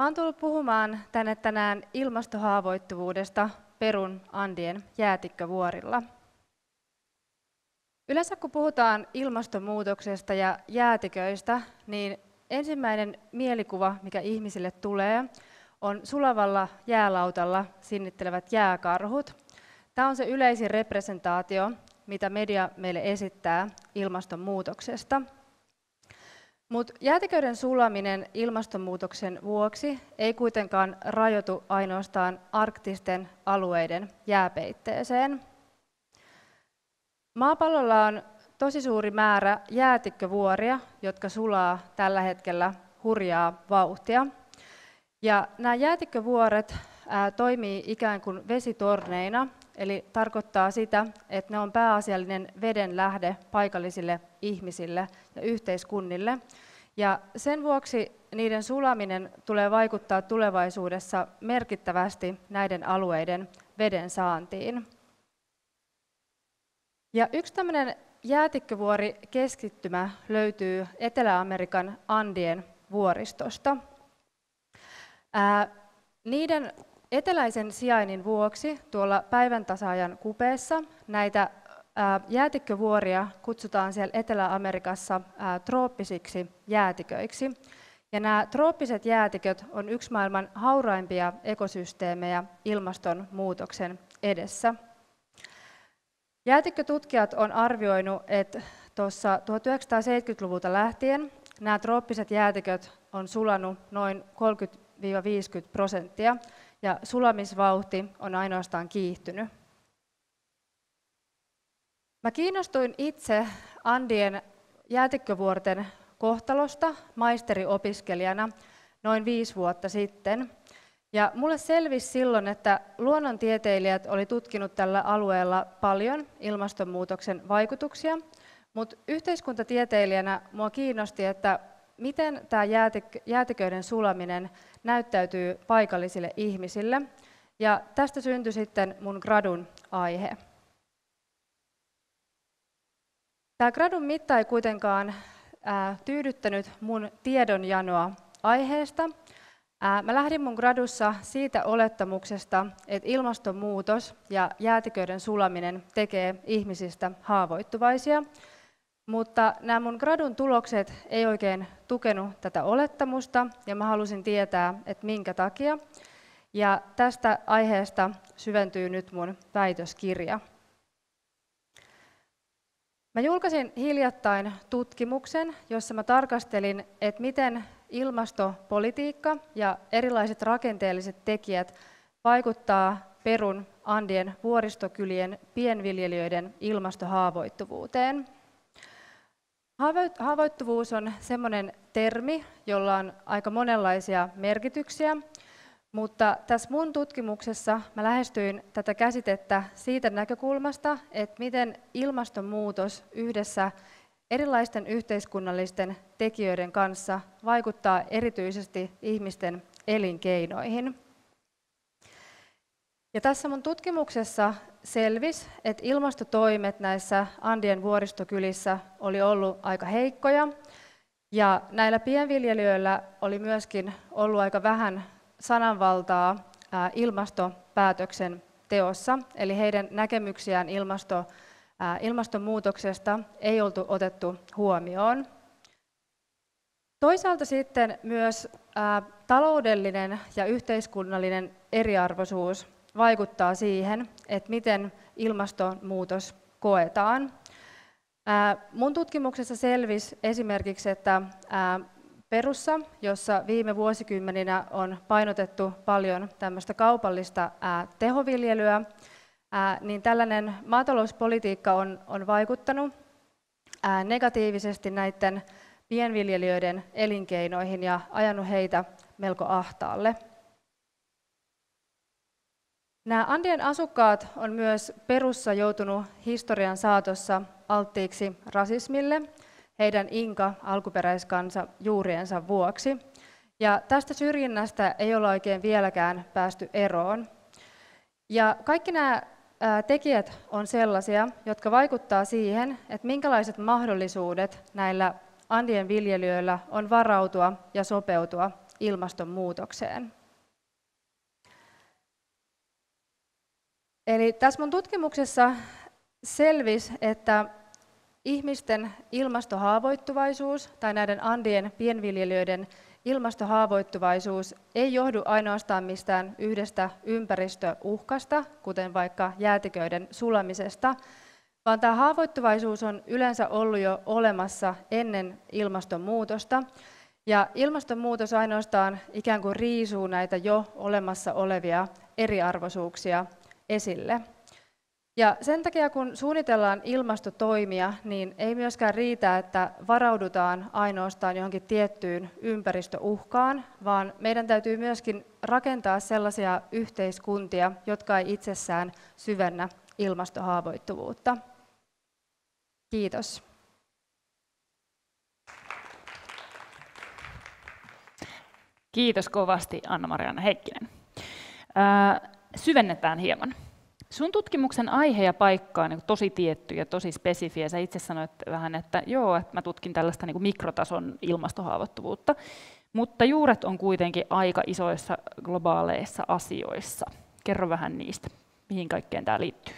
Mä oon tullut puhumaan tänne tänään ilmastohaavoittuvuudesta Perun Andien jäätikkövuorilla. Yleensä kun puhutaan ilmastonmuutoksesta ja jäätiköistä, niin ensimmäinen mielikuva, mikä ihmisille tulee, on sulavalla jäälautalla sinnittelevät jääkarhut. Tämä on se yleisin representaatio, mitä media meille esittää ilmastonmuutoksesta. Mutta jäätiköiden sulaminen ilmastonmuutoksen vuoksi ei kuitenkaan rajoitu ainoastaan arktisten alueiden jääpeitteeseen. Maapallolla on tosi suuri määrä jäätikkövuoria, jotka sulaa tällä hetkellä hurjaa vauhtia. Ja nämä jäätikkövuoret ää, toimii ikään kuin vesitorneina, eli tarkoittaa sitä, että ne on pääasiallinen veden lähde paikallisille ihmisille ja yhteiskunnille. Ja sen vuoksi niiden sulaminen tulee vaikuttaa tulevaisuudessa merkittävästi näiden alueiden veden saantiin. Ja yksi tämmöinen jäätikkövuori keskittymä löytyy Etelä-Amerikan Andien vuoristosta. Ää, niiden eteläisen sijainnin vuoksi tuolla päivän tasaajan kupeessa näitä jäätikkövuoria kutsutaan siellä Etelä-Amerikassa trooppisiksi jäätiköiksi. Ja nämä trooppiset jäätiköt on yksi maailman hauraimpia ekosysteemejä ilmastonmuutoksen edessä. Jäätikkötutkijat on arvioinut, että tuossa 1970-luvulta lähtien nämä trooppiset jäätiköt on sulanut noin 30-50 prosenttia, ja sulamisvauhti on ainoastaan kiihtynyt. Mä kiinnostuin itse Andien jäätikkövuorten kohtalosta maisteriopiskelijana noin viisi vuotta sitten. Ja mulle selvisi silloin, että luonnontieteilijät oli tutkinut tällä alueella paljon ilmastonmuutoksen vaikutuksia, mutta yhteiskuntatieteilijänä mua kiinnosti, että miten tämä jäätiköiden sulaminen näyttäytyy paikallisille ihmisille. Ja tästä syntyi sitten mun gradun aihe. Tämä gradun mitta ei kuitenkaan tyydyttänyt mun tiedonjanoa aiheesta. Mä lähdin mun gradussa siitä olettamuksesta, että ilmastonmuutos ja jäätiköiden sulaminen tekee ihmisistä haavoittuvaisia. Mutta nämä mun gradun tulokset ei oikein tukenut tätä olettamusta, ja mä halusin tietää, että minkä takia. Ja tästä aiheesta syventyy nyt mun väitöskirja. Mä julkaisin hiljattain tutkimuksen, jossa mä tarkastelin, että miten ilmastopolitiikka ja erilaiset rakenteelliset tekijät vaikuttaa Perun Andien vuoristokylien pienviljelijöiden ilmastohaavoittuvuuteen. Haavoittuvuus on sellainen termi, jolla on aika monenlaisia merkityksiä, mutta tässä mun tutkimuksessa mä lähestyin tätä käsitettä siitä näkökulmasta, että miten ilmastonmuutos yhdessä erilaisten yhteiskunnallisten tekijöiden kanssa vaikuttaa erityisesti ihmisten elinkeinoihin. Ja tässä mun tutkimuksessa selvisi, että ilmastotoimet näissä Andien vuoristokylissä oli ollut aika heikkoja, ja näillä pienviljelijöillä oli myöskin ollut aika vähän sananvaltaa ilmastopäätöksen teossa, eli heidän näkemyksiään ilmasto, ilmastonmuutoksesta ei oltu otettu huomioon. Toisaalta sitten myös taloudellinen ja yhteiskunnallinen eriarvoisuus vaikuttaa siihen, että miten ilmastonmuutos koetaan. Mun tutkimuksessa selvisi esimerkiksi, että Perussa, jossa viime vuosikymmeninä on painotettu paljon tämmöistä kaupallista tehoviljelyä, niin tällainen maatalouspolitiikka on, vaikuttanut negatiivisesti näiden pienviljelijöiden elinkeinoihin ja ajanut heitä melko ahtaalle. Nämä Andien asukkaat on myös Perussa joutunut historian saatossa alttiiksi rasismille heidän inka alkuperäiskansa juuriensa vuoksi. Ja tästä syrjinnästä ei ole oikein vieläkään päästy eroon. Ja kaikki nämä tekijät on sellaisia, jotka vaikuttaa siihen, että minkälaiset mahdollisuudet näillä andien viljelijöillä on varautua ja sopeutua ilmastonmuutokseen. Eli tässä mun tutkimuksessa selvisi, että ihmisten ilmastohaavoittuvaisuus tai näiden Andien pienviljelijöiden ilmastohaavoittuvaisuus ei johdu ainoastaan mistään yhdestä ympäristöuhkasta, kuten vaikka jäätiköiden sulamisesta, vaan tämä haavoittuvaisuus on yleensä ollut jo olemassa ennen ilmastonmuutosta. Ja ilmastonmuutos ainoastaan ikään kuin riisuu näitä jo olemassa olevia eriarvoisuuksia esille. Ja sen takia, kun suunnitellaan ilmastotoimia, niin ei myöskään riitä, että varaudutaan ainoastaan johonkin tiettyyn ympäristöuhkaan, vaan meidän täytyy myöskin rakentaa sellaisia yhteiskuntia, jotka ei itsessään syvennä ilmastohaavoittuvuutta. Kiitos. Kiitos kovasti Anna-Marianna Heikkinen. Ää, syvennetään hieman. Sun tutkimuksen aihe ja paikka on niin tosi tietty ja tosi spesifiä. Sä itse sanoit vähän, että joo, että mä tutkin tällaista niin mikrotason ilmastohaavoittuvuutta, mutta juuret on kuitenkin aika isoissa globaaleissa asioissa. Kerro vähän niistä, mihin kaikkeen tämä liittyy.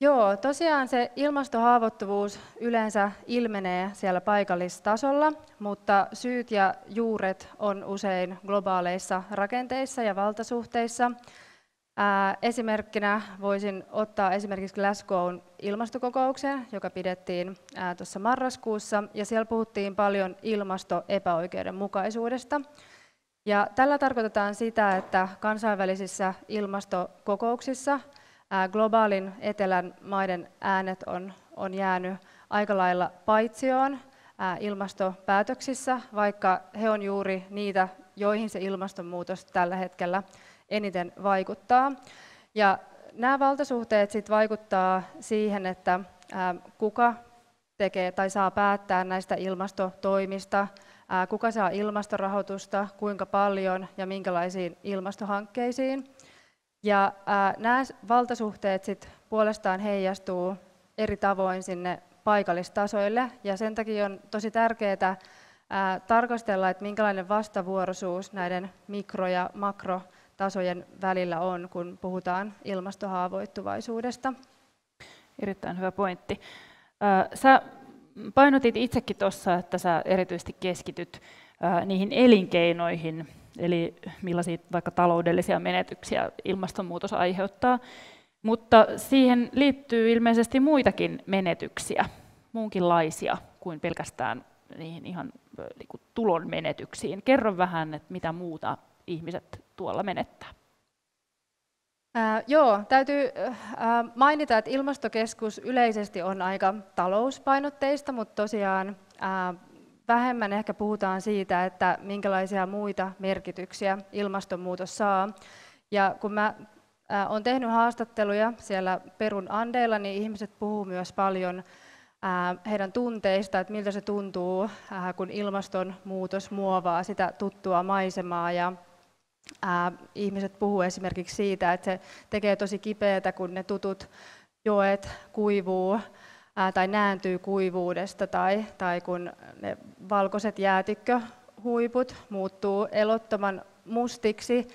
Joo, tosiaan se ilmastohaavoittuvuus yleensä ilmenee siellä paikallistasolla, mutta syyt ja juuret on usein globaaleissa rakenteissa ja valtasuhteissa. Esimerkkinä voisin ottaa esimerkiksi Glasgown ilmastokokouksen, joka pidettiin tuossa marraskuussa, ja siellä puhuttiin paljon ilmastoepäoikeudenmukaisuudesta. Ja tällä tarkoitetaan sitä, että kansainvälisissä ilmastokokouksissa globaalin etelän maiden äänet on, on jäänyt aika lailla paitsioon ää, ilmastopäätöksissä, vaikka he on juuri niitä, joihin se ilmastonmuutos tällä hetkellä eniten vaikuttaa. Ja nämä valtasuhteet sit vaikuttaa siihen, että kuka tekee tai saa päättää näistä ilmastotoimista, kuka saa ilmastorahoitusta, kuinka paljon ja minkälaisiin ilmastohankkeisiin. Ja nämä valtasuhteet sit puolestaan heijastuu eri tavoin sinne paikallistasoille, ja sen takia on tosi tärkeää tarkastella, että minkälainen vastavuoroisuus näiden mikro- ja makro tasojen välillä on, kun puhutaan ilmastohaavoittuvaisuudesta. Erittäin hyvä pointti. Sä painotit itsekin tuossa, että sä erityisesti keskityt niihin elinkeinoihin, eli millaisia vaikka taloudellisia menetyksiä ilmastonmuutos aiheuttaa. Mutta siihen liittyy ilmeisesti muitakin menetyksiä, muunkinlaisia kuin pelkästään niihin ihan niin tulon menetyksiin. Kerro vähän, että mitä muuta ihmiset tuolla menettää. Ää, joo, täytyy ää, mainita, että ilmastokeskus yleisesti on aika talouspainotteista, mutta tosiaan ää, vähemmän ehkä puhutaan siitä, että minkälaisia muita merkityksiä ilmastonmuutos saa. Ja kun mä olen tehnyt haastatteluja siellä Perun Andeilla, niin ihmiset puhuu myös paljon heidän tunteista, että miltä se tuntuu, kun ilmastonmuutos muovaa sitä tuttua maisemaa ja Ää, ihmiset puhuu esimerkiksi siitä, että se tekee tosi kipeätä, kun ne tutut joet kuivuu ää, tai nääntyy kuivuudesta tai, tai kun ne valkoiset jäätikköhuiput muuttuu elottoman mustiksi.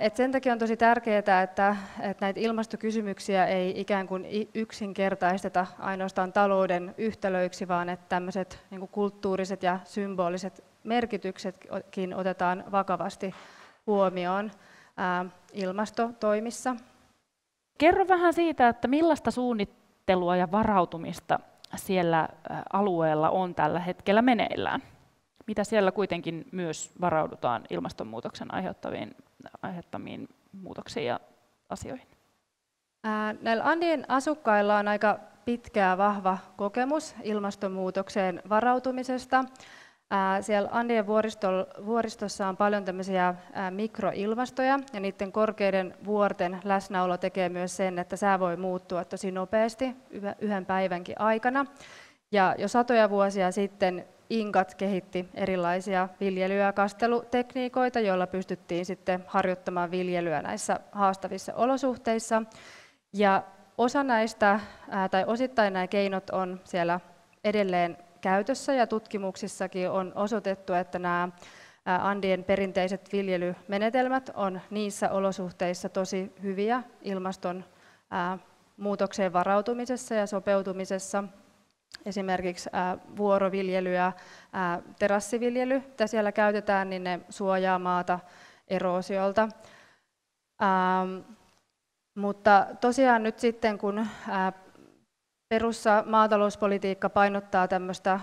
Et sen takia on tosi tärkeää, että, että näitä ilmastokysymyksiä ei ikään kuin yksinkertaisteta ainoastaan talouden yhtälöiksi, vaan että tämmöiset niin kulttuuriset ja symboliset merkityksetkin otetaan vakavasti huomioon ilmastotoimissa. Kerro vähän siitä, että millaista suunnittelua ja varautumista siellä alueella on tällä hetkellä meneillään. Mitä siellä kuitenkin myös varaudutaan ilmastonmuutoksen aiheuttaviin, aiheuttamiin muutoksiin ja asioihin? Näillä Andien asukkailla on aika pitkä ja vahva kokemus ilmastonmuutokseen varautumisesta. Siellä Andien vuoristossa on paljon tämmöisiä mikroilmastoja ja niiden korkeiden vuorten läsnäolo tekee myös sen, että sää voi muuttua tosi nopeasti yhden päivänkin aikana. Ja jo satoja vuosia sitten Inkat kehitti erilaisia viljely- ja kastelutekniikoita, joilla pystyttiin sitten harjoittamaan viljelyä näissä haastavissa olosuhteissa. Ja osa näistä, tai osittain nämä keinot on siellä edelleen käytössä ja tutkimuksissakin on osoitettu, että nämä Andien perinteiset viljelymenetelmät on niissä olosuhteissa tosi hyviä ilmaston muutokseen varautumisessa ja sopeutumisessa. Esimerkiksi vuoroviljely ja terassiviljely, mitä siellä käytetään, niin ne suojaa maata eroosiolta. Mutta tosiaan nyt sitten, kun perussa maatalouspolitiikka painottaa tämmöistä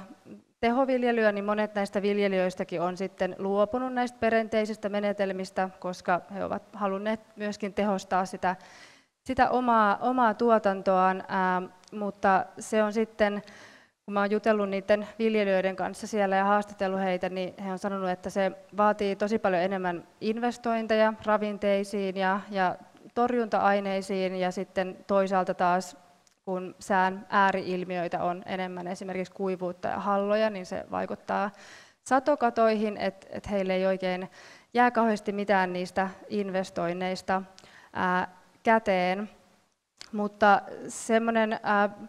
tehoviljelyä, niin monet näistä viljelijöistäkin on sitten luopunut näistä perinteisistä menetelmistä, koska he ovat halunneet myöskin tehostaa sitä, sitä omaa, omaa tuotantoaan, ää, mutta se on sitten, kun mä olen jutellut niiden viljelijöiden kanssa siellä ja haastatellut heitä, niin he on sanonut, että se vaatii tosi paljon enemmän investointeja ravinteisiin ja, ja torjunta-aineisiin ja sitten toisaalta taas kun sään ääriilmiöitä on enemmän, esimerkiksi kuivuutta ja halloja, niin se vaikuttaa satokatoihin, että et heille ei oikein jää kauheasti mitään niistä investoinneista ää, käteen. Mutta semmoinen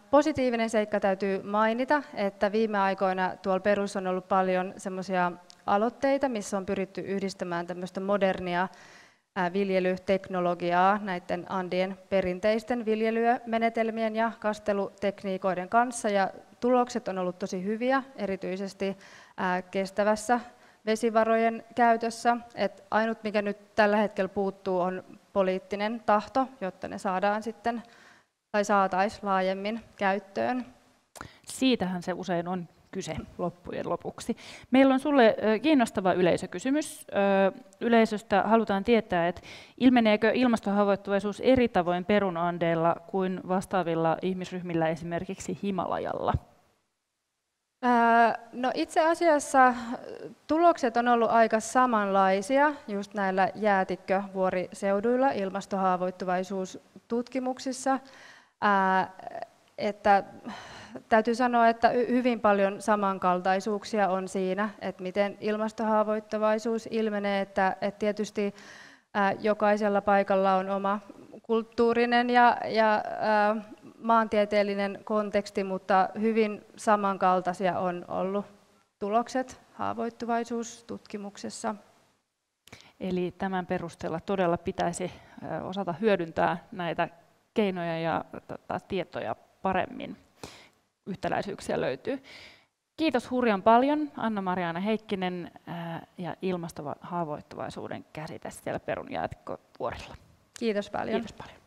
positiivinen seikka täytyy mainita, että viime aikoina tuolla Perus on ollut paljon semmoisia aloitteita, missä on pyritty yhdistämään tämmöistä modernia viljelyteknologiaa näiden Andien perinteisten viljelymenetelmien ja kastelutekniikoiden kanssa. Ja tulokset on ollut tosi hyviä, erityisesti kestävässä vesivarojen käytössä. Et ainut, mikä nyt tällä hetkellä puuttuu, on poliittinen tahto, jotta ne saadaan sitten tai saataisiin laajemmin käyttöön. Siitähän se usein on kyse loppujen lopuksi. Meillä on sulle kiinnostava yleisökysymys. Yleisöstä halutaan tietää, että ilmeneekö ilmastohavoittuvaisuus eri tavoin perunaandeilla kuin vastaavilla ihmisryhmillä esimerkiksi Himalajalla? No itse asiassa tulokset on ollut aika samanlaisia just näillä jäätikkövuoriseuduilla ilmastohaavoittuvaisuustutkimuksissa. Että täytyy sanoa, että hyvin paljon samankaltaisuuksia on siinä, että miten ilmastohaavoittuvaisuus ilmenee, että, että tietysti jokaisella paikalla on oma kulttuurinen ja, ja maantieteellinen konteksti, mutta hyvin samankaltaisia on ollut tulokset haavoittuvaisuustutkimuksessa. Eli tämän perusteella todella pitäisi osata hyödyntää näitä keinoja ja tietoja paremmin. Yhtäläisyyksiä löytyy. Kiitos hurjan paljon Anna-Mariana Heikkinen ja ilmastohaavoittuvaisuuden käsite siellä Perun jäätikkovuorilla. Kiitos paljon. Kiitos paljon.